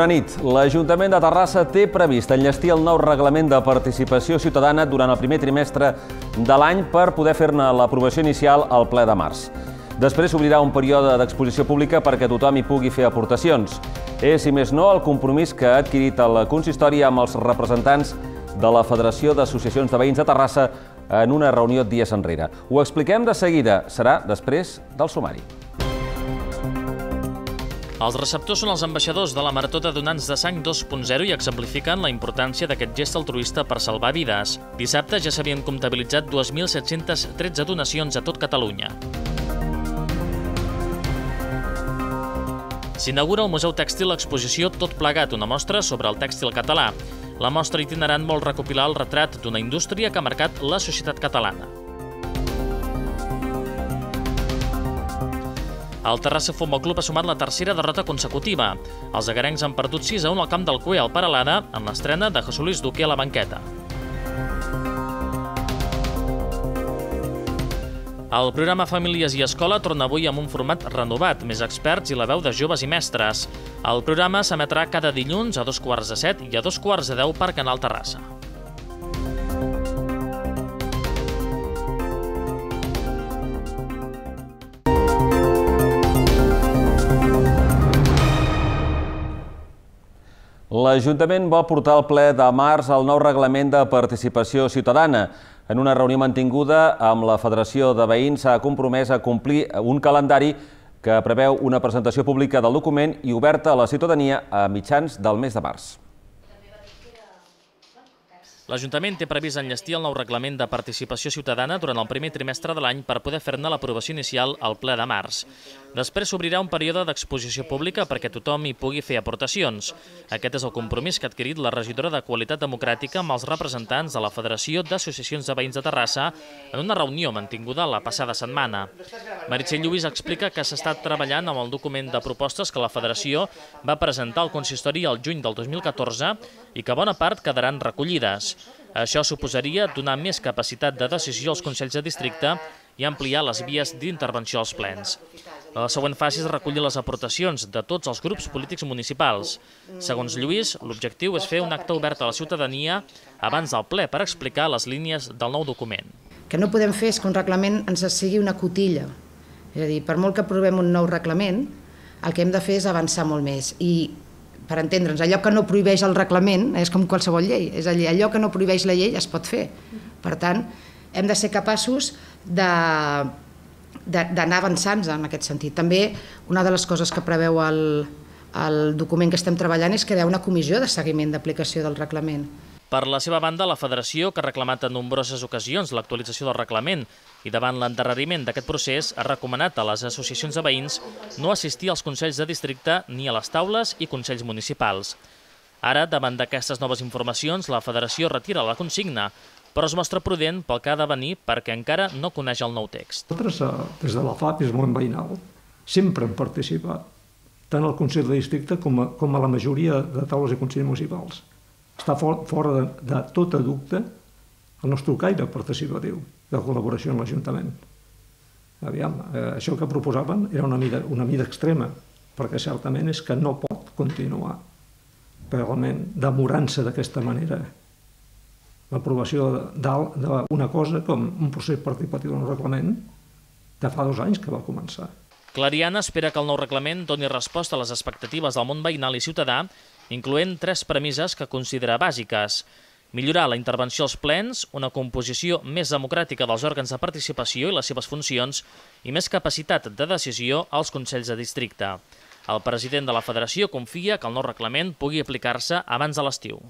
Bona nit. L'Ajuntament de Terrassa té previst enllestir el nou reglament de participació ciutadana durant el primer trimestre de l'any per poder fer-ne l'aprovació inicial al ple de març. Després s'obrirà un període d'exposició pública perquè tothom hi pugui fer aportacions. És, si més no, el compromís que ha adquirit el consistori amb els representants de la Federació d'Associacions de Veïns de Terrassa en una reunió dies enrere. Ho expliquem de seguida. Serà després del sumari. Els receptors són els ambaixadors de la Marató de Donants de Sang 2.0 i exemplifiquen la importància d'aquest gest altruista per salvar vides. Dissabte ja s'havien comptabilitzat 2.713 donacions a tot Catalunya. S'inaugura al Museu Tèxtil l'exposició Tot plegat, una mostra sobre el tèxtil català. La mostra itinerant vol recopilar el retrat d'una indústria que ha marcat la societat catalana. El Terrassa Futbol Club ha sumat la tercera derrota consecutiva. Els agarencs han perdut 6 a 1 al camp del Cué al Paralada en l'estrena de Jesulis Duque a la banqueta. El programa Famílies i Escola torna avui amb un format renovat, més experts i la veu de joves i mestres. El programa s'emetrà cada dilluns a dos quarts de set i a dos quarts de deu per Canal Terrassa. L'Ajuntament vol portar al ple de març el nou reglament de participació ciutadana. En una reunió mantinguda amb la Federació de Veïns s'ha compromès a complir un calendari que preveu una presentació pública del document i oberta a la ciutadania a mitjans del mes de març. L'Ajuntament té previst enllestir el nou reglament de participació ciutadana durant el primer trimestre de l'any per poder fer-ne l'aprovació inicial al ple de març. Després s'obrirà un període d'exposició pública perquè tothom hi pugui fer aportacions. Aquest és el compromís que ha adquirit la regidora de Qualitat Democràtica amb els representants de la Federació d'Associacions de Veïns de Terrassa en una reunió mantinguda la passada setmana. Meritxell Lluís explica que s'ha estat treballant amb el document de propostes que la Federació va presentar al consistori el juny del 2014 i que bona part quedaran recollides. Això suposaria donar més capacitat de decisió als Consells de Districte i ampliar les vies d'intervenció als plens. La següent fase és recollir les aportacions de tots els grups polítics municipals. Segons Lluís, l'objectiu és fer un acte obert a la ciutadania abans del ple per explicar les línies del nou document. Que no podem fer és que un reglament ens sigui una cotilla. És a dir, per molt que aprovem un nou reglament, el que hem de fer és avançar molt més. I per entendre'ns, allò que no prohibeix el reglament és com qualsevol llei, és a dir, allò que no prohibeix la llei es pot fer. Per tant, hem de ser capaços d'anar avançant en aquest sentit. També una de les coses que preveu el, el document que estem treballant és crear una comissió de seguiment d'aplicació del reglament. Per la seva banda, la Federació, que ha reclamat en nombroses ocasions l'actualització del reglament i davant l'endarreriment d'aquest procés, ha recomanat a les associacions de veïns no assistir als Consells de Districte ni a les taules i Consells Municipals. Ara, davant d'aquestes noves informacions, la Federació retira la consigna, però es mostra prudent pel que ha de venir perquè encara no coneix el nou text. Nosaltres, eh, des de la FAP, des del món veïnal, sempre hem participat, tant al Consell de Districte com a, com a la majoria de taules i Consells Municipals està for, fora de, de tota dubte el nostre caire participatiu de col·laboració amb l'Ajuntament. Aviam, eh, això que proposaven era una mida, una mida extrema, perquè certament és que no pot continuar realment demorant-se d'aquesta manera l'aprovació d'una cosa com un procés participatiu en un reglament de fa dos anys que va començar. Clariana espera que el nou reglament doni resposta a les expectatives del món veïnal i ciutadà incloent tres premisses que considera bàsiques. Millorar la intervenció als plens, una composició més democràtica dels òrgans de participació i les seves funcions i més capacitat de decisió als Consells de Districte. El president de la Federació confia que el nou reglament pugui aplicar-se abans de l'estiu.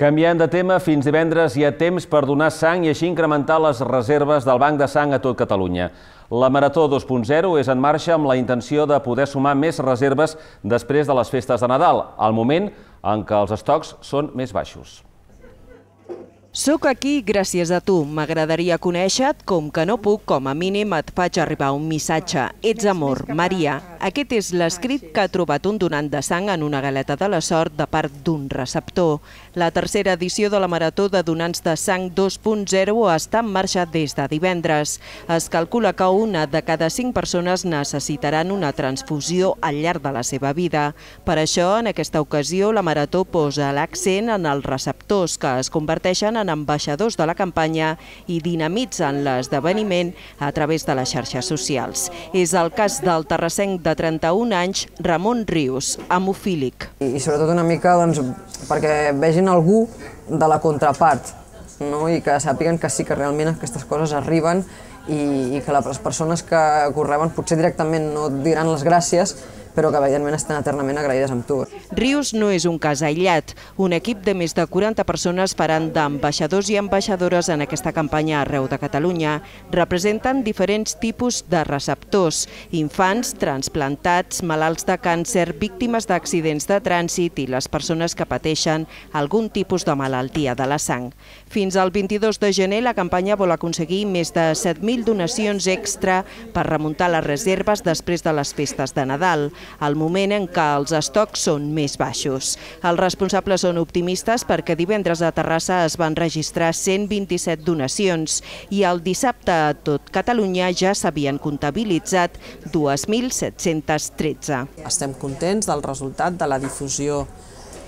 Canviant de tema, fins divendres hi ha temps per donar sang i així incrementar les reserves del Banc de Sang a tot Catalunya. La Marató 2.0 és en marxa amb la intenció de poder sumar més reserves després de les festes de Nadal, al moment en què els estocs són més baixos. Soc aquí gràcies a tu. M'agradaria conèixer-te, com que no puc, com a mínim et faig arribar un missatge. Ets amor, Maria. Aquest és l'escrit que ha trobat un donant de sang en una galeta de la sort de part d'un receptor. La tercera edició de la Marató de Donants de Sang 2.0 està en marxa des de divendres. Es calcula que una de cada cinc persones necessitaran una transfusió al llarg de la seva vida. Per això, en aquesta ocasió, la Marató posa l'accent en els receptors que es converteixen en ambaixadors de la campanya i dinamitzen l'esdeveniment a través de les xarxes socials. És el cas del terrassenc de 31 anys, Ramon Rius, hemofílic. I sobretot una mica doncs, perquè vegin algú de la contrapart no? i que sàpiguen que sí que realment aquestes coses arriben i, i que les persones que correuen potser directament no diran les gràcies, però que evidentment estan eternament agraïdes amb tu. Rius no és un cas aïllat. Un equip de més de 40 persones faran d'ambaixadors i ambaixadores en aquesta campanya arreu de Catalunya. Representen diferents tipus de receptors, infants, transplantats, malalts de càncer, víctimes d'accidents de trànsit i les persones que pateixen algun tipus de malaltia de la sang. Fins al 22 de gener la campanya vol aconseguir més de 7.000 donacions extra per remuntar les reserves després de les festes de Nadal al moment en què els estocs són més baixos. Els responsables són optimistes perquè divendres a Terrassa es van registrar 127 donacions i el dissabte a tot Catalunya ja s'havien comptabilitzat 2.713. Estem contents del resultat de la difusió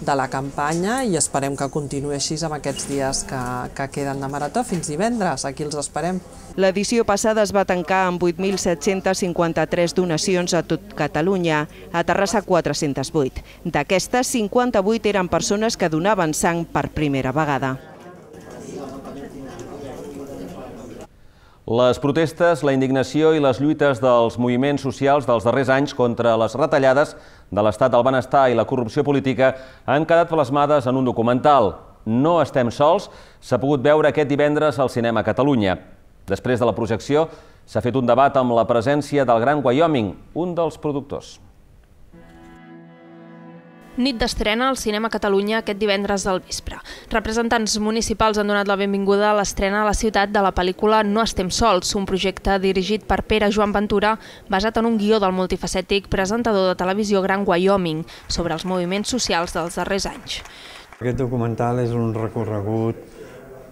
de la campanya i esperem que continuï així amb aquests dies que, que queden de marató fins divendres. Aquí els esperem. L'edició passada es va tancar amb 8.753 donacions a tot Catalunya, a Terrassa 408. D'aquestes, 58 eren persones que donaven sang per primera vegada. Les protestes, la indignació i les lluites dels moviments socials dels darrers anys contra les retallades de l'estat del benestar i la corrupció política han quedat plasmades en un documental. No estem sols s'ha pogut veure aquest divendres al Cinema Catalunya. Després de la projecció s'ha fet un debat amb la presència del Gran Wyoming, un dels productors. Nit d'estrena al Cinema Catalunya aquest divendres del vespre. Representants municipals han donat la benvinguda a l'estrena a la ciutat de la pel·lícula No estem sols, un projecte dirigit per Pere Joan Ventura basat en un guió del multifacètic presentador de televisió Gran Wyoming sobre els moviments socials dels darrers anys. Aquest documental és un recorregut,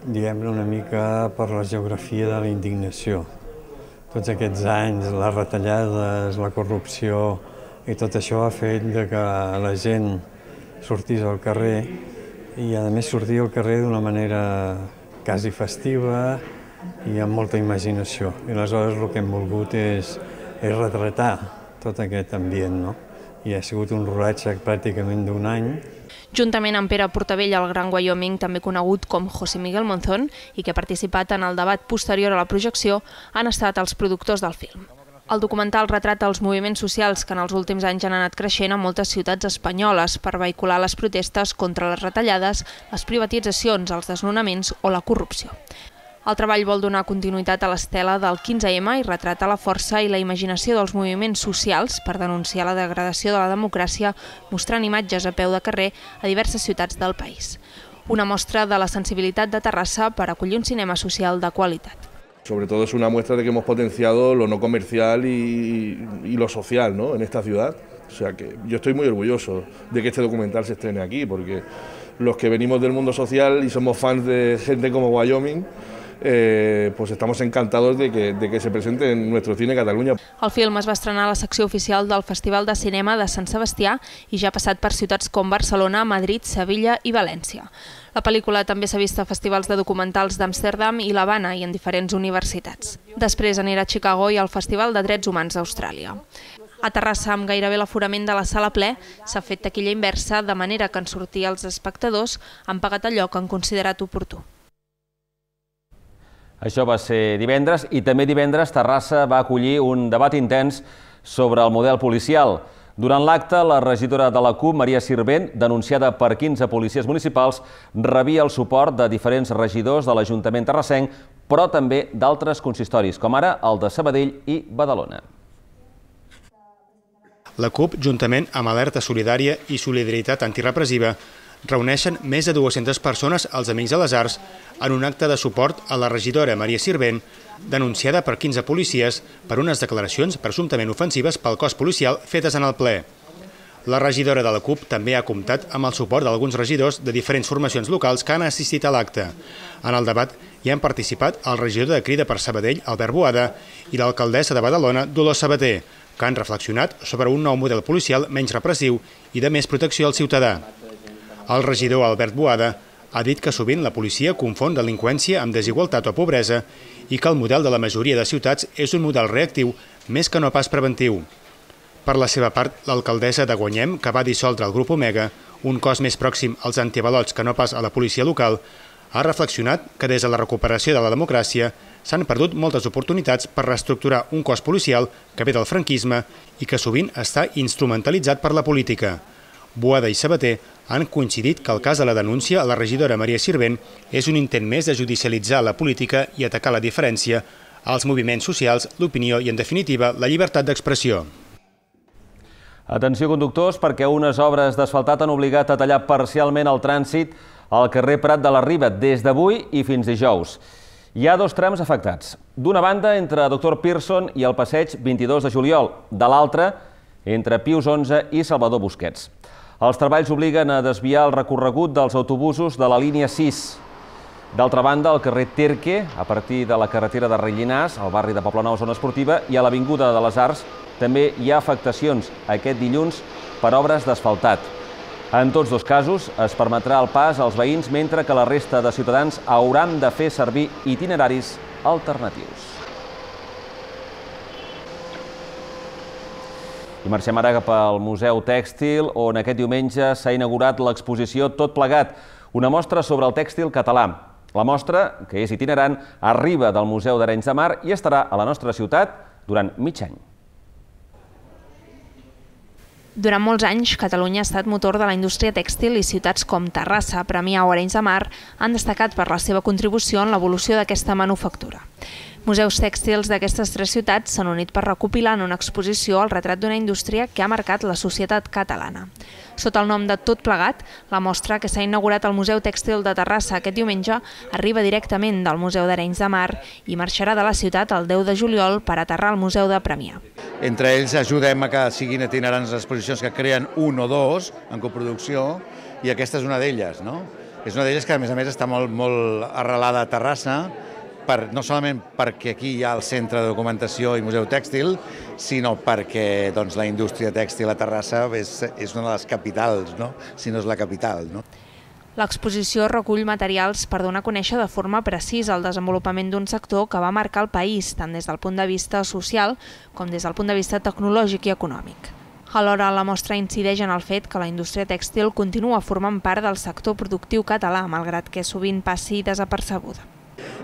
diguem-ne, una mica per la geografia de la indignació. Tots aquests anys, les retallades, la corrupció, i tot això ha fet de que la gent sortís al carrer i a més sortir al carrer d'una manera quasi festiva i amb molta imaginació. I aleshores el que hem volgut és, és retratar tot aquest ambient, no? I ha sigut un rodatge pràcticament d'un any. Juntament amb Pere Portavell, el Gran Wyoming, també conegut com José Miguel Monzón, i que ha participat en el debat posterior a la projecció, han estat els productors del film. El documental retrata els moviments socials que en els últims anys han anat creixent a moltes ciutats espanyoles per vehicular les protestes contra les retallades, les privatitzacions, els desnonaments o la corrupció. El treball vol donar continuïtat a l'estela del 15M i retrata la força i la imaginació dels moviments socials per denunciar la degradació de la democràcia mostrant imatges a peu de carrer a diverses ciutats del país. Una mostra de la sensibilitat de Terrassa per acollir un cinema social de qualitat. Sobre todo es una muestra de que hemos potenciado lo no comercial y, y, lo social ¿no? en esta ciudad. O sea que yo estoy muy orgulloso de que este documental se estrene aquí, porque los que venimos del mundo social y somos fans de gente como Wyoming, eh, pues estamos encantados de que, de que se presente en nuestro cine Catalunya. El film es va estrenar a la secció oficial del Festival de Cinema de Sant Sebastià i ja ha passat per ciutats com Barcelona, Madrid, Sevilla i València. La pel·lícula també s'ha vist a festivals de documentals d'Amsterdam i l'Havana i en diferents universitats. Després anirà a Chicago i al Festival de Drets Humans d'Austràlia. A Terrassa, amb gairebé l'aforament de la sala ple, s'ha fet taquilla inversa de manera que en sortir els espectadors han pagat allò que han considerat oportú. Això va ser divendres i també divendres Terrassa va acollir un debat intens sobre el model policial. Durant l'acte, la regidora de la CUP, Maria Sirvent, denunciada per 15 policies municipals, rebia el suport de diferents regidors de l'Ajuntament terrassenc, però també d'altres consistoris, com ara el de Sabadell i Badalona. La CUP, juntament amb Alerta Solidària i Solidaritat Antirepressiva, reuneixen més de 200 persones als Amics de les Arts en un acte de suport a la regidora Maria Sirvent, denunciada per 15 policies per unes declaracions presumptament ofensives pel cos policial fetes en el ple. La regidora de la CUP també ha comptat amb el suport d'alguns regidors de diferents formacions locals que han assistit a l'acte. En el debat hi han participat el regidor de Crida per Sabadell, Albert Boada, i l'alcaldessa de Badalona, Dolors Sabater, que han reflexionat sobre un nou model policial menys repressiu i de més protecció al ciutadà. El regidor Albert Boada ha dit que sovint la policia confon delinqüència amb desigualtat o pobresa i que el model de la majoria de ciutats és un model reactiu més que no pas preventiu. Per la seva part, l'alcaldessa de Guanyem, que va dissoldre el grup Omega, un cos més pròxim als antivalots que no pas a la policia local, ha reflexionat que des de la recuperació de la democràcia s'han perdut moltes oportunitats per reestructurar un cos policial que ve del franquisme i que sovint està instrumentalitzat per la política. Boada i Sabater han coincidit que el cas de la denúncia a la regidora Maria Sirvent és un intent més de judicialitzar la política i atacar la diferència, als moviments socials, l'opinió i, en definitiva, la llibertat d'expressió. Atenció conductors, perquè unes obres d'asfaltat han obligat a tallar parcialment el trànsit al carrer Prat de la Riba des d'avui i fins dijous. Hi ha dos trams afectats. D'una banda, entre Dr. Pearson i el passeig 22 de juliol. De l'altra, entre Pius 11 i Salvador Busquets. Els treballs obliguen a desviar el recorregut dels autobusos de la línia 6. D'altra banda, al carrer Terque, a partir de la carretera de Rellinars, al barri de Poblenou, zona esportiva, i a l'Avinguda de les Arts, també hi ha afectacions aquest dilluns per obres d'asfaltat. En tots dos casos es permetrà el pas als veïns mentre que la resta de ciutadans hauran de fer servir itineraris alternatius. I marxem ara cap al Museu Tèxtil, on aquest diumenge s'ha inaugurat l'exposició Tot plegat, una mostra sobre el tèxtil català. La mostra, que és itinerant, arriba del Museu d'Arenys de Mar i estarà a la nostra ciutat durant mig any. Durant molts anys, Catalunya ha estat motor de la indústria tèxtil i ciutats com Terrassa, Premià o Arenys de Mar han destacat per la seva contribució en l'evolució d'aquesta manufactura. Museus tèxtils d'aquestes tres ciutats s'han unit per recopilar en una exposició el retrat d'una indústria que ha marcat la societat catalana. Sota el nom de Tot Plegat, la mostra que s'ha inaugurat al Museu Tèxtil de Terrassa aquest diumenge arriba directament del Museu d'Arenys de Mar i marxarà de la ciutat el 10 de juliol per aterrar al Museu de Premià. Entre ells ajudem a que siguin itinerants exposicions que creen un o dos en coproducció i aquesta és una d'elles, no? És una d'elles que a més a més està molt, molt arrelada a Terrassa, per, no solament perquè aquí hi ha el Centre de Documentació i Museu Tèxtil, sinó perquè doncs, la indústria tèxtil a Terrassa és, és una de les capitals, no? si no és la capital. No? L'exposició recull materials per donar a conèixer de forma precisa el desenvolupament d'un sector que va marcar el país, tant des del punt de vista social com des del punt de vista tecnològic i econòmic. Alhora, la mostra incideix en el fet que la indústria tèxtil continua formant part del sector productiu català, malgrat que sovint passi desapercebuda.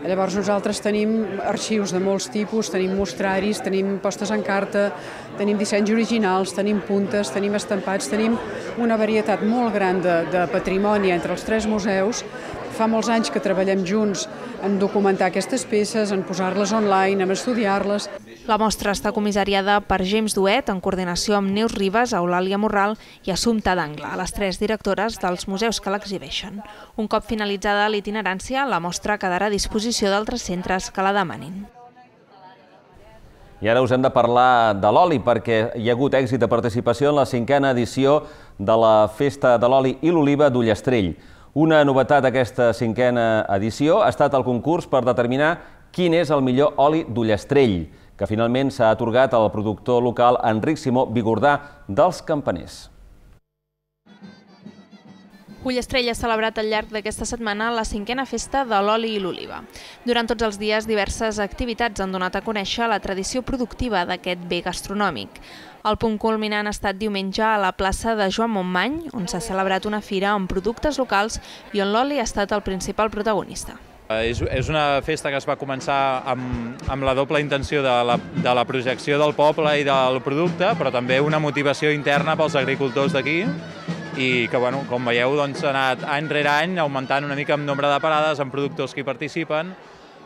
Llavors nosaltres tenim arxius de molts tipus, tenim mostraris, tenim postes en carta, tenim dissenys originals, tenim puntes, tenim estampats, tenim una varietat molt gran de, de patrimoni entre els tres museus. Fa molts anys que treballem junts en documentar aquestes peces, en posar-les online, en estudiar-les. La mostra està comissariada per James Duet, en coordinació amb Neus Ribas, Eulàlia Morral i Assumpta d'Angla, les tres directores dels museus que l'exhibeixen. Un cop finalitzada l'itinerància, la mostra quedarà a disposició d'altres centres que la demanin. I ara us hem de parlar de l'oli, perquè hi ha hagut èxit de participació en la cinquena edició de la Festa de l'Oli i l'Oliva d'Ullastrell. Una novetat d'aquesta cinquena edició ha estat el concurs per determinar quin és el millor oli d'Ullastrell que finalment s'ha atorgat al productor local Enric Simó Vigordà dels Campaners. Ullestrell ha celebrat al llarg d'aquesta setmana la cinquena festa de l'oli i l'oliva. Durant tots els dies, diverses activitats han donat a conèixer la tradició productiva d'aquest bé gastronòmic. El punt culminant ha estat diumenge a la plaça de Joan Montmany, on s'ha celebrat una fira amb productes locals i on l'oli ha estat el principal protagonista. Eh, és, és una festa que es va començar amb, amb la doble intenció de la, de la projecció del poble i del producte, però també una motivació interna pels agricultors d'aquí i que, bueno, com veieu, doncs, ha anat any rere any augmentant una mica en nombre de parades, amb productors que hi participen,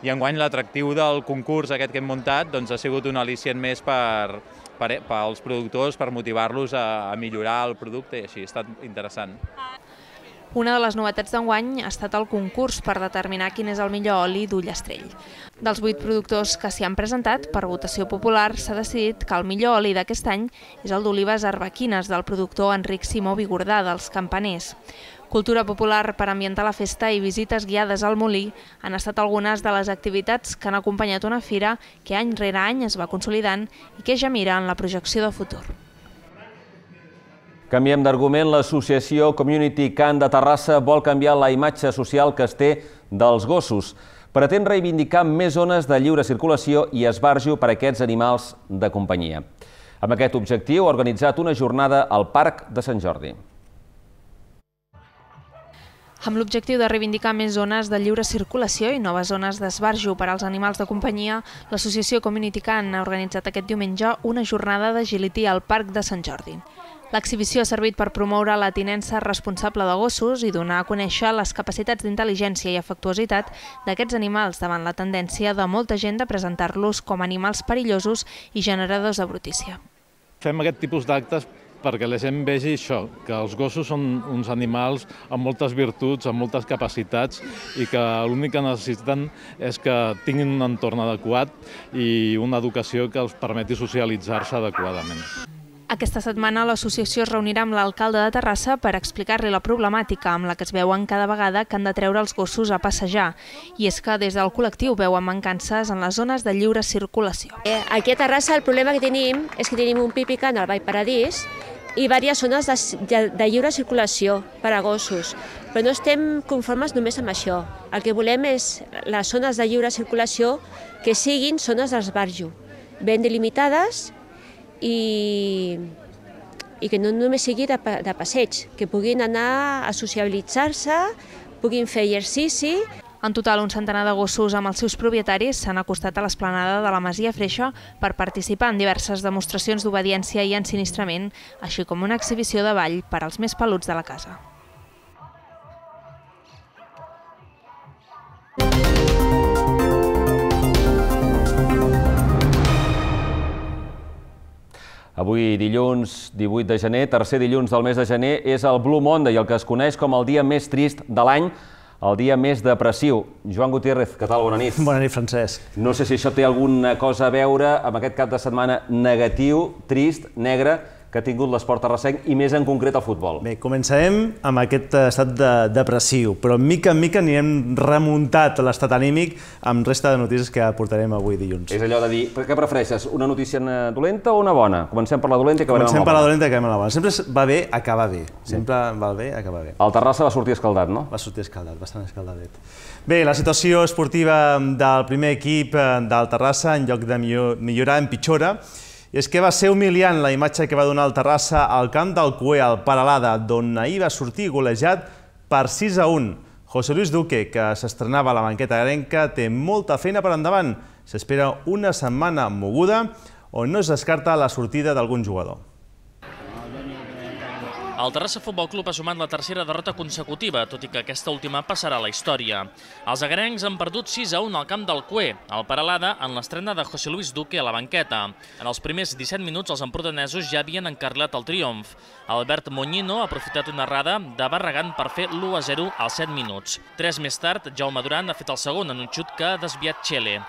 i enguany l'atractiu del concurs aquest que hem muntat doncs, ha sigut un al·licient més per, per, als productors, per motivar-los a, a millorar el producte i així, ha estat interessant. Una de les novetats d'enguany ha estat el concurs per determinar quin és el millor oli d'ullastrell. Dels vuit productors que s'hi han presentat, per votació popular s'ha decidit que el millor oli d'aquest any és el d'olives arbequines del productor Enric Simó Vigordà, dels Campaners. Cultura popular per ambientar la festa i visites guiades al molí han estat algunes de les activitats que han acompanyat una fira que any rere any es va consolidant i que ja mira en la projecció de futur. Canviem d'argument. L'associació Community Can de Terrassa vol canviar la imatge social que es té dels gossos. Pretén reivindicar més zones de lliure circulació i esbarjo per a aquests animals de companyia. Amb aquest objectiu ha organitzat una jornada al Parc de Sant Jordi. Amb l'objectiu de reivindicar més zones de lliure circulació i noves zones d'esbarjo per als animals de companyia, l'associació Community Can ha organitzat aquest diumenge una jornada d'agility al Parc de Sant Jordi. L'exhibició ha servit per promoure la tinença responsable de gossos i donar a conèixer les capacitats d'intel·ligència i afectuositat d'aquests animals davant la tendència de molta gent de presentar-los com animals perillosos i generadors de brutícia. Fem aquest tipus d'actes perquè la gent vegi això, que els gossos són uns animals amb moltes virtuts, amb moltes capacitats i que l'únic que necessiten és que tinguin un entorn adequat i una educació que els permeti socialitzar-se adequadament. Aquesta setmana l'associació es reunirà amb l'alcalde de Terrassa per explicar-li la problemàtica amb la que es veuen cada vegada que han de treure els gossos a passejar. I és que des del col·lectiu veuen mancances en les zones de lliure circulació. Eh, aquí a Terrassa el problema que tenim és que tenim un pipican al Vall Paradís i diverses zones de, de, de lliure circulació per a gossos. Però no estem conformes només amb això. El que volem és les zones de lliure circulació que siguin zones d'esbarjo, ben delimitades i, i que no només sigui de, de passeig, que puguin anar a sociabilitzar-se, puguin fer exercici. En total, un centenar de gossos amb els seus propietaris s'han acostat a l'esplanada de la Masia Freixa per participar en diverses demostracions d'obediència i ensinistrament, així com una exhibició de ball per als més peluts de la casa. Avui, dilluns 18 de gener, tercer dilluns del mes de gener, és el Blue Monday, el que es coneix com el dia més trist de l'any, el dia més depressiu. Joan Gutiérrez, què tal? Bona nit. Bona nit, Francesc. No sé si això té alguna cosa a veure amb aquest cap de setmana negatiu, trist, negre, que ha tingut l'esport terrassenc i més en concret el futbol. Bé, començarem amb aquest estat de depressiu, però mica en mica anirem remuntat a l'estat anímic amb resta de notícies que portarem avui dilluns. És allò de dir, què prefereixes, una notícia dolenta o una bona? Comencem per la dolenta i acabarem Comencem amb la per la bona. dolenta i acabem amb la bona. Sempre va bé acabar bé. Sempre va bé acabar bé. El Terrassa va sortir escaldat, no? Va sortir escaldat, bastant escaldadet. Bé, la situació esportiva del primer equip eh, del Terrassa, en lloc de millor- millorar, empitjora. I és que va ser humiliant la imatge que va donar el Terrassa al camp del Cué, al Paralada, d'on ahir va sortir golejat per 6 a 1. José Luis Duque, que s'estrenava a la banqueta arenca, té molta feina per endavant. S'espera una setmana moguda on no es descarta la sortida d'algun jugador. El Terrassa Futbol Club ha sumat la tercera derrota consecutiva, tot i que aquesta última passarà a la història. Els agrencs han perdut 6 a 1 al camp del Cué, al Paralada, en l'estrena de José Luis Duque a la banqueta. En els primers 17 minuts, els empordanesos ja havien encarrilat el triomf. Albert Moñino ha aprofitat una errada de Barragán per fer l'1 a 0 als 7 minuts. Tres més tard, Jaume Duran ha fet el segon en un xut que ha desviat Txele.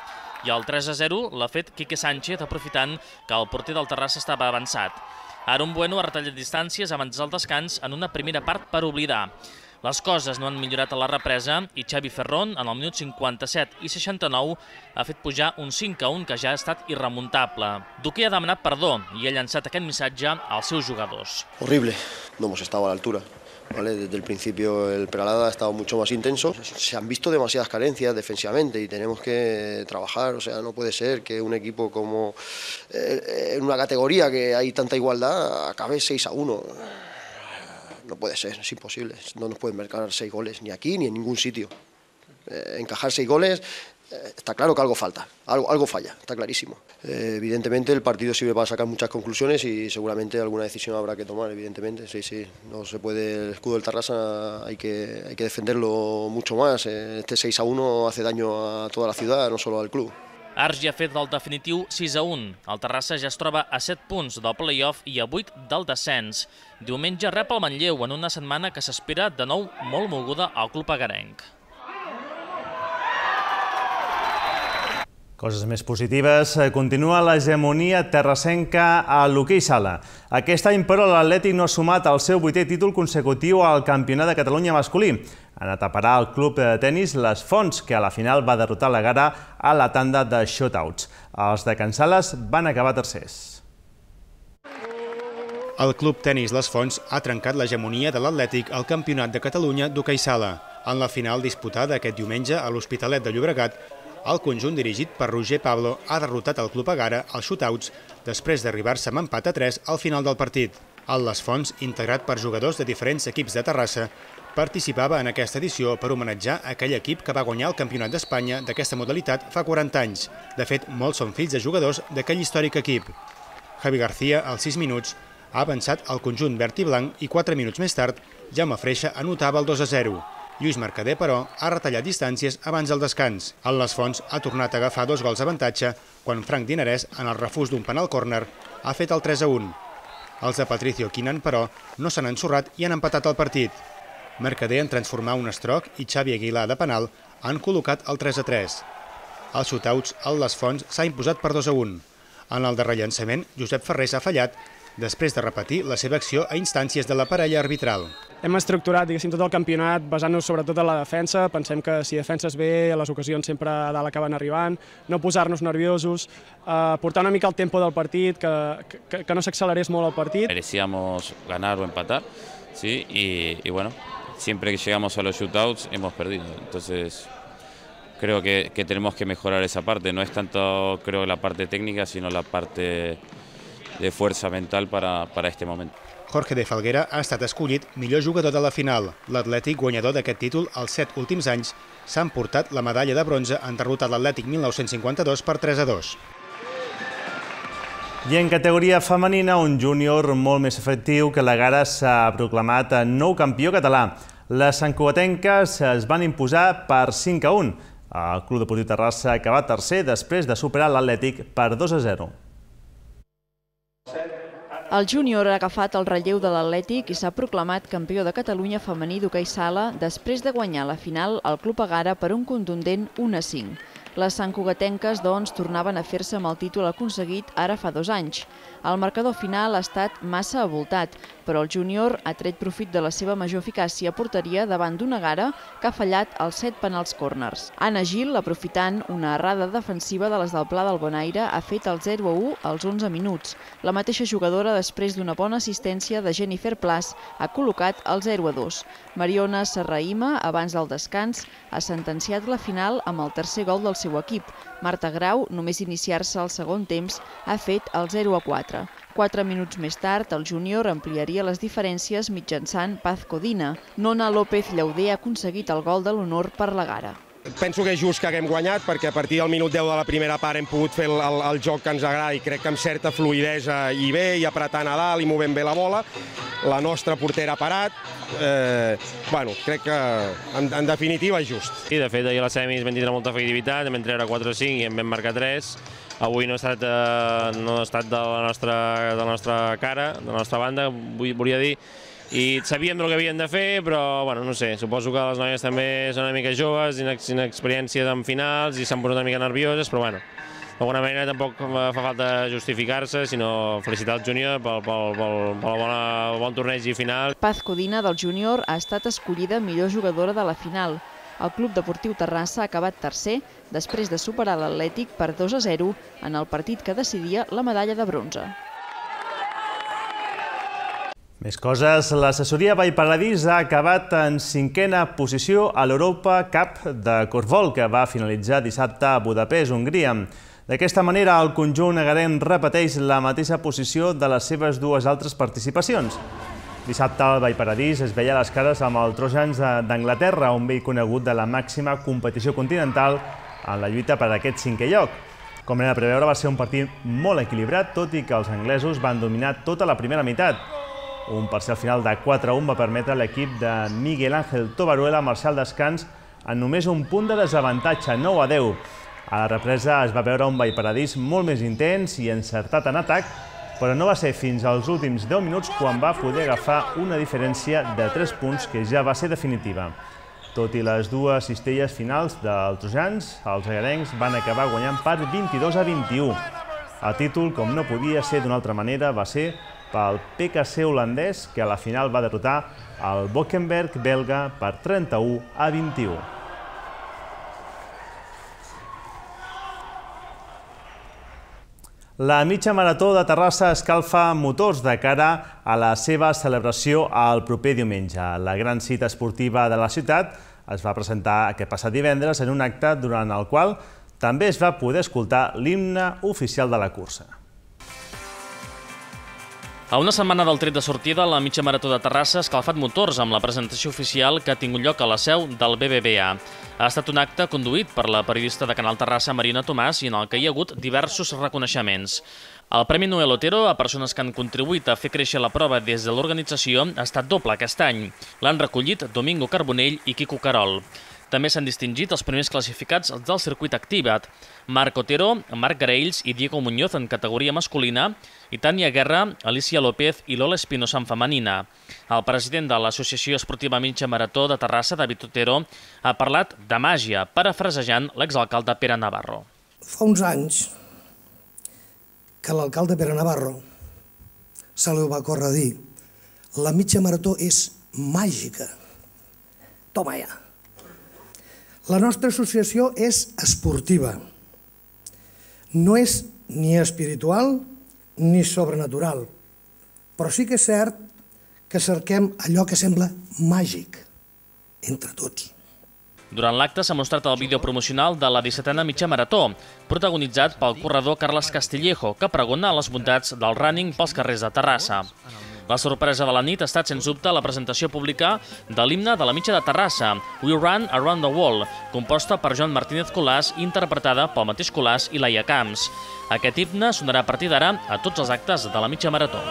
I el 3 a 0 l'ha fet Quique Sánchez, aprofitant que el porter del Terrassa estava avançat. Aaron Bueno ha retallat distàncies abans del descans en una primera part per oblidar. Les coses no han millorat a la represa i Xavi Ferron, en el minut 57 i 69, ha fet pujar un 5 a 1 que ja ha estat irremuntable. Duque ha demanat perdó i ha llançat aquest missatge als seus jugadors. Horrible, no hemos estado a la altura. Desde el principio el Peralada ha estado mucho más intenso. Se han visto demasiadas carencias defensivamente y tenemos que trabajar. O sea, no puede ser que un equipo como eh, en una categoría que hay tanta igualdad acabe 6 a 1. No puede ser, es imposible. No nos pueden marcar 6 goles ni aquí ni en ningún sitio. Eh, encajar 6 goles está claro que algo falta, algo, algo falla, está clarísimo. Eh, evidentemente el partido sirve para sacar muchas conclusiones y seguramente alguna decisión habrá que tomar, evidentemente, sí, sí, no se puede, el escudo del Tarrasa hay que, hay que defenderlo mucho más, Eh, este 6 a 1 hace daño a toda la ciudad, no solo al club. Ars ja ha fet el definitiu 6 a 1. El Terrassa ja es troba a 7 punts del play-off i a 8 del descens. Diumenge rep el Manlleu en una setmana que s'espera de nou molt moguda al club agarenc. Coses més positives. Continua l'hegemonia terrassenca a l'hoquei sala. Aquest any, però, l'Atlètic no ha sumat el seu vuitè títol consecutiu al Campionat de Catalunya masculí. Ha anat a parar el club de tennis Les Fonts, que a la final va derrotar la Gara a la tanda de shotouts. Els de Cansales van acabar tercers. El club tenis Les Fonts ha trencat l'hegemonia de l'Atlètic al Campionat de Catalunya d'hoquei sala. En la final disputada aquest diumenge a l'Hospitalet de Llobregat, el conjunt dirigit per Roger Pablo ha derrotat el Club Agara als shootouts després d'arribar-se amb empat a 3 al final del partit. El Les Fonts, integrat per jugadors de diferents equips de Terrassa, participava en aquesta edició per homenatjar aquell equip que va guanyar el Campionat d'Espanya d'aquesta modalitat fa 40 anys. De fet, molts són fills de jugadors d'aquell històric equip. Javi García, als 6 minuts, ha avançat el conjunt verd i blanc i 4 minuts més tard, Jaume Freixa anotava el 2 a 0. Lluís Mercader, però, ha retallat distàncies abans del descans. El Les Fonts ha tornat a agafar dos gols d'avantatge quan Frank Dinarès, en el refús d'un penal córner, ha fet el 3 a 1. Els de Patricio Quinan, però, no s'han ensorrat i han empatat el partit. Mercader en transformar un estroc i Xavi Aguilar de penal han col·locat el 3 a 3. Als shootouts, el Les Fonts s'ha imposat per 2 a 1. En el darrer llançament, Josep Ferrer s'ha fallat després de repetir la seva acció a instàncies de la parella arbitral. Hem estructurat diguéssim, tot el campionat basant-nos sobretot en la defensa. Pensem que si defenses bé, les ocasions sempre a dalt acaben arribant, no posar-nos nerviosos, eh, portar una mica el tempo del partit, que, que, que no s'accelerés molt el partit. Merecíamos ganar o empatar, ¿sí? y, y bueno, siempre que llegamos a los shootouts hemos perdido. Entonces, creo que, que, tenemos que mejorar esa parte. No es tanto, creo, la parte técnica, sino la parte de fuerza mental para, para este momento. Jorge de Falguera ha estat escollit millor jugador de la final. L'Atlètic, guanyador d'aquest títol els set últims anys, s'ha emportat la medalla de bronze en derrotar l'Atlètic 1952 per 3 a 2. I en categoria femenina, un júnior molt més efectiu que la Gara s'ha proclamat nou campió català. Les santcugatenques es van imposar per 5 a 1. El Club Deportiu Terrassa ha acabat tercer després de superar l'Atlètic per 2 a 0. El júnior ha agafat el relleu de l'Atlètic i s'ha proclamat campió de Catalunya femení d'hoquei sala després de guanyar la final al Club Agara per un contundent 1 a 5. Les santcugatenques, doncs, tornaven a fer-se amb el títol aconseguit ara fa dos anys. El marcador final ha estat massa avoltat, però el júnior ha tret profit de la seva major eficàcia a porteria davant d'una gara que ha fallat els set penals corners. Anna Gil, aprofitant una errada defensiva de les del Pla del Bonaire, ha fet el 0 a 1 als 11 minuts. La mateixa jugadora, després d'una bona assistència de Jennifer Plas, ha col·locat el 0 a 2. Mariona Serraïma, abans del descans, ha sentenciat la final amb el tercer gol del seu equip. Marta Grau, només iniciar-se al segon temps, ha fet el 0 a 4. Quatre minuts més tard, el júnior ampliaria les diferències mitjançant Paz Codina. Nona López Llauder ha aconseguit el gol de l'honor per la gara. Penso que és just que haguem guanyat perquè a partir del minut 10 de la primera part hem pogut fer el, el, el joc que ens agrada i crec que amb certa fluidesa i bé, i apretant a dalt i movent bé la bola. La nostra portera ha parat. Eh, bueno, crec que en, en definitiva és just. Sí, de fet, ahir a les semis vam tindre molta efectivitat, vam treure 4 o 5 i en vam marcar 3. Avui no ha estat, eh, no ha estat de, la nostra, de la nostra cara, de la nostra banda, vull, volia dir, i sabíem el que havien de fer, però bueno, no sé, suposo que les noies també són una mica joves, sin experiència en finals i s'han posat una mica nervioses, però bueno, d'alguna manera tampoc fa falta justificar-se, sinó felicitar el júnior pel, pel, pel, pel, bona, bon torneig i final. Paz Codina del júnior ha estat escollida millor jugadora de la final. El Club Deportiu Terrassa ha acabat tercer després de superar l'Atlètic per 2 a 0 en el partit que decidia la medalla de bronze. Més coses, l'assessoria Vallparadís ha acabat en cinquena posició a l'Europa Cup de Corfbol, que va finalitzar dissabte a Budapest, Hongria. D'aquesta manera, el conjunt agarem repeteix la mateixa posició de les seves dues altres participacions. Dissabte el Vallparadís es veia les cares amb el Trojans d'Anglaterra, un vell conegut de la màxima competició continental en la lluita per aquest cinquè lloc. Com era de preveure, va ser un partit molt equilibrat, tot i que els anglesos van dominar tota la primera meitat. Un parcial final de 4-1 va permetre a l'equip de Miguel Ángel Tobaruela marxar al descans en només un punt de desavantatge, 9 a 10. A la represa es va veure un Vallparadís molt més intens i encertat en atac, però no va ser fins als últims 10 minuts quan va poder agafar una diferència de 3 punts que ja va ser definitiva. Tot i les dues cistelles finals dels trojans, els agarencs van acabar guanyant per 22 a 21. El títol, com no podia ser d'una altra manera, va ser pel PKC holandès, que a la final va derrotar el Bockenberg belga per 31 a 21. La mitja marató de Terrassa escalfa motors de cara a la seva celebració el proper diumenge. La gran cita esportiva de la ciutat es va presentar aquest passat divendres en un acte durant el qual també es va poder escoltar l'himne oficial de la cursa. A una setmana del tret de sortida, la mitja marató de Terrassa ha escalfat motors amb la presentació oficial que ha tingut lloc a la seu del BBVA. Ha estat un acte conduït per la periodista de Canal Terrassa, Marina Tomàs, i en el que hi ha hagut diversos reconeixements. El Premi Noel Otero a persones que han contribuït a fer créixer la prova des de l'organització ha estat doble aquest any. L'han recollit Domingo Carbonell i Quico Carol. També s'han distingit els primers classificats del circuit activat, Marc Otero, Marc Graells i Diego Muñoz en categoria masculina i Tània Guerra, Alicia López i Lola Espinosa en femenina. El president de l'Associació Esportiva Mitja Marató de Terrassa, David Otero, ha parlat de màgia, parafrasejant l'exalcalde Pere Navarro. Fa uns anys que l'alcalde Pere Navarro se li va córrer dir la mitja marató és màgica. Toma ja. La nostra associació és esportiva. No és ni espiritual ni sobrenatural, però sí que és cert que cerquem allò que sembla màgic entre tots. Durant l'acte s'ha mostrat el vídeo promocional de la 17a mitja marató, protagonitzat pel corredor Carles Castillejo, que pregona les bondats del running pels carrers de Terrassa. La sorpresa de la nit ha estat, sens dubte, la presentació pública de l'himne de la mitja de Terrassa, We Run Around the Wall, composta per Joan Martínez Colàs i interpretada pel mateix Colàs i Laia Camps. Aquest himne sonarà a partir d'ara a tots els actes de la mitja marató.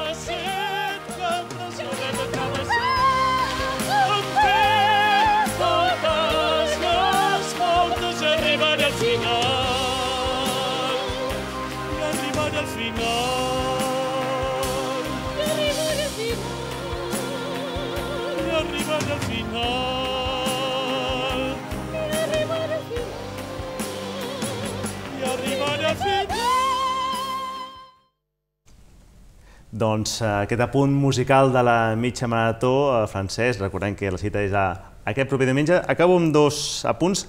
Doncs eh, aquest apunt musical de la mitja marató eh, francès, recordem que la cita és a aquest proper diumenge. Acabo amb dos apunts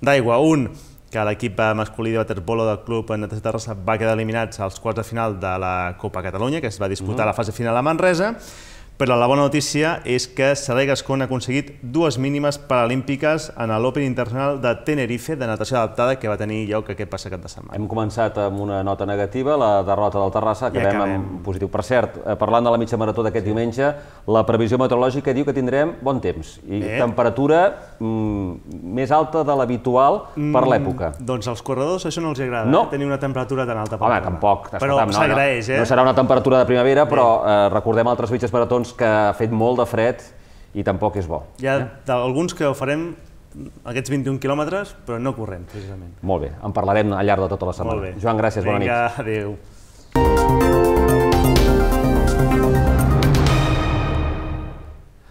d'aigua. Un, que l'equip masculí de waterpolo del club en de Terrassa va quedar eliminats als quarts de final de la Copa Catalunya, que es va disputar -huh. la fase final a Manresa, però la bona notícia és que Saler Gascon ha aconseguit dues mínimes paralímpiques en l'Open Internacional de Tenerife de natació adaptada que va tenir lloc aquest passat cap de setmana. Hem començat amb una nota negativa, la derrota del Terrassa, acabem, acabem. amb positiu. Per cert, eh, parlant de la mitja marató d'aquest sí. diumenge, la previsió meteorològica diu que tindrem bon temps i Bé. temperatura mm, més alta de l'habitual mm, per l'època. Doncs als corredors això no els agrada, no. eh? tenir una temperatura tan alta. Home, tampoc. Però s'agraeix, no, eh? No serà una temperatura de primavera, però eh, recordem altres mitges maratons doncs, que ha fet molt de fred i tampoc és bo. Hi ha eh? alguns que ho farem aquests 21 quilòmetres, però no corrent, precisament. Molt bé, en parlarem al llarg de tota la setmana. Joan, gràcies, Vinga, bona nit. Vinga, adéu.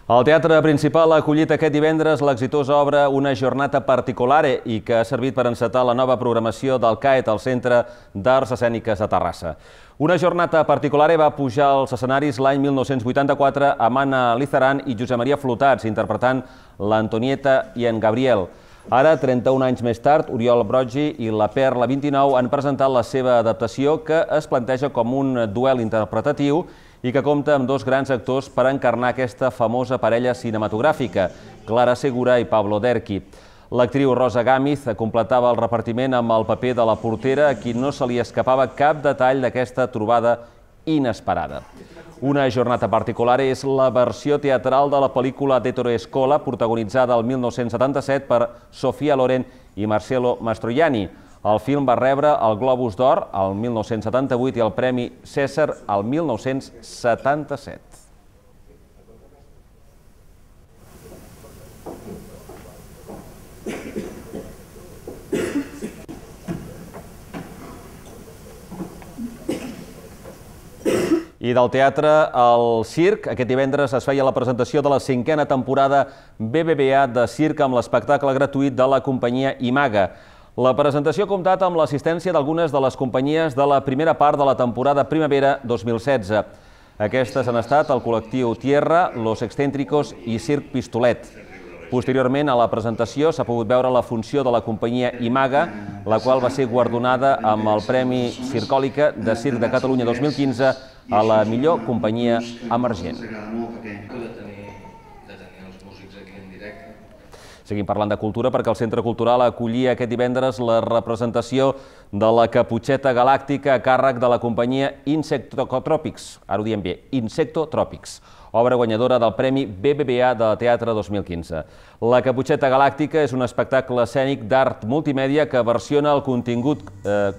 El Teatre Principal ha acollit aquest divendres l'exitosa obra Una jornada particolare i que ha servit per encetar la nova programació del CAET, al Centre d'Arts Escèniques de Terrassa. Una jornada particular va pujar als escenaris l'any 1984 amb Anna Lizaran i Josep Maria Flotats, interpretant l'Antonieta i en Gabriel. Ara, 31 anys més tard, Oriol Brogi i la Perla 29 han presentat la seva adaptació que es planteja com un duel interpretatiu i que compta amb dos grans actors per encarnar aquesta famosa parella cinematogràfica, Clara Segura i Pablo Derqui. L'actriu Rosa Gámiz completava el repartiment amb el paper de la portera a qui no se li escapava cap detall d'aquesta trobada inesperada. Una jornada particular és la versió teatral de la pel·lícula d'Ettore Escola, protagonitzada el 1977 per Sofia Loren i Marcelo Mastroianni. El film va rebre el Globus d'Or al 1978 i el Premi César al 1977. I del teatre al circ, aquest divendres es feia la presentació de la cinquena temporada BBVA de circ amb l'espectacle gratuït de la companyia Imaga. La presentació ha comptat amb l'assistència d'algunes de les companyies de la primera part de la temporada primavera 2016. Aquestes han estat el col·lectiu Tierra, Los Excéntricos i Circ Pistolet. Posteriorment, a la presentació s'ha pogut veure la funció de la companyia Imaga, la qual va ser guardonada amb el Premi Circòlica de Circ de Catalunya 2015 a la millor companyia emergent. Seguim parlant de cultura perquè el Centre Cultural acollia aquest divendres la representació de la Caputxeta Galàctica a càrrec de la companyia Insectotropics, ara ho diem bé, Insectotropics, obra guanyadora del Premi BBVA de Teatre 2015. La Caputxeta Galàctica és un espectacle escènic d'art multimèdia que versiona el contingut eh,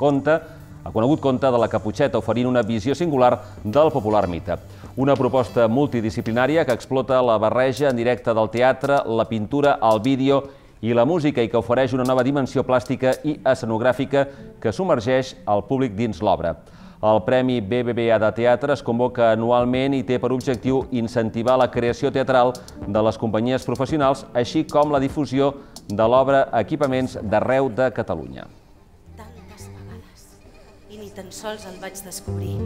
conte, el conegut conte de la Caputxeta, oferint una visió singular del popular mite. Una proposta multidisciplinària que explota la barreja en directe del teatre, la pintura, el vídeo i la música i que ofereix una nova dimensió plàstica i escenogràfica que submergeix el públic dins l'obra. El Premi BBVA de Teatre es convoca anualment i té per objectiu incentivar la creació teatral de les companyies professionals, així com la difusió de l'obra equipaments d'arreu de Catalunya. Tantes vegades, i ni tan sols el vaig descobrir.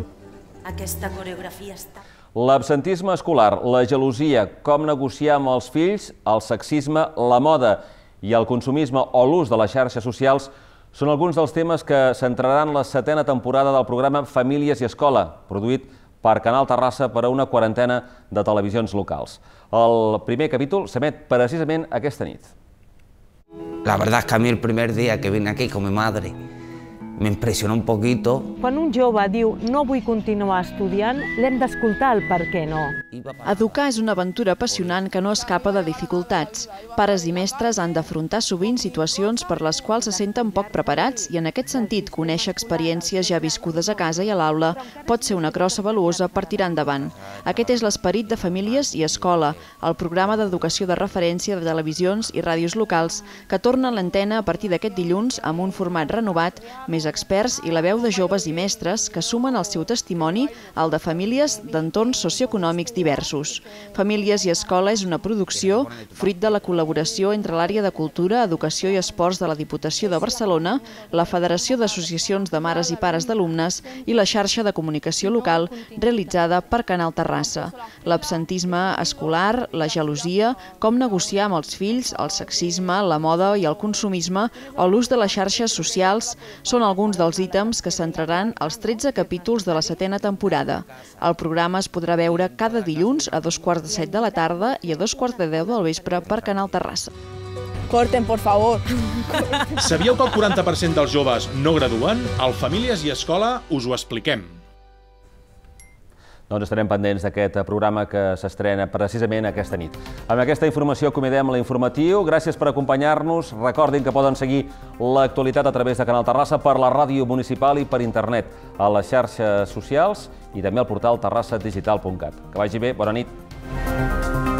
Aquesta coreografia està... L'absentisme escolar, la gelosia, com negociar amb els fills, el sexisme, la moda i el consumisme o l'ús de les xarxes socials són alguns dels temes que centraran la setena temporada del programa Famílies i Escola, produït per Canal Terrassa per a una quarantena de televisions locals. El primer capítol s'emet precisament aquesta nit. La verdad es que a mí el primer día que vine aquí con mi madre me impressionó un poquito. Quan un jove diu no vull continuar estudiant, l'hem d'escoltar el per què no. Educar és una aventura apassionant que no escapa de dificultats. Pares i mestres han d'afrontar sovint situacions per les quals se senten poc preparats i en aquest sentit conèixer experiències ja viscudes a casa i a l'aula pot ser una crossa valuosa per tirar endavant. Aquest és l'esperit de Famílies i Escola, el programa d'educació de referència de televisions i ràdios locals que torna a l'antena a partir d'aquest dilluns amb un format renovat, més experts i la veu de joves i mestres que sumen el seu testimoni al de famílies d'entorns socioeconòmics diversos. Famílies i Escola és una producció fruit de la col·laboració entre l'àrea de Cultura, Educació i Esports de la Diputació de Barcelona, la Federació d'Associacions de Mares i Pares d'Alumnes i la xarxa de comunicació local realitzada per Canal Terrassa. L'absentisme escolar, la gelosia, com negociar amb els fills, el sexisme, la moda i el consumisme o l'ús de les xarxes socials són alguns dels ítems que centraran els 13 capítols de la setena temporada. El programa es podrà veure cada dilluns a dos quarts de set de la tarda i a dos quarts de deu del vespre per Canal Terrassa. Corten, por favor. Sabíeu que el 40% dels joves no graduen? Al Famílies i Escola us ho expliquem. Doncs estarem pendents d'aquest programa que s'estrena precisament aquesta nit. Amb aquesta informació acomidem l'informatiu. Gràcies per acompanyar-nos. Recordin que poden seguir l'actualitat a través de Canal Terrassa per la ràdio municipal i per internet, a les xarxes socials i també al portal terrassadigital.cat. Que vagi bé, bona nit.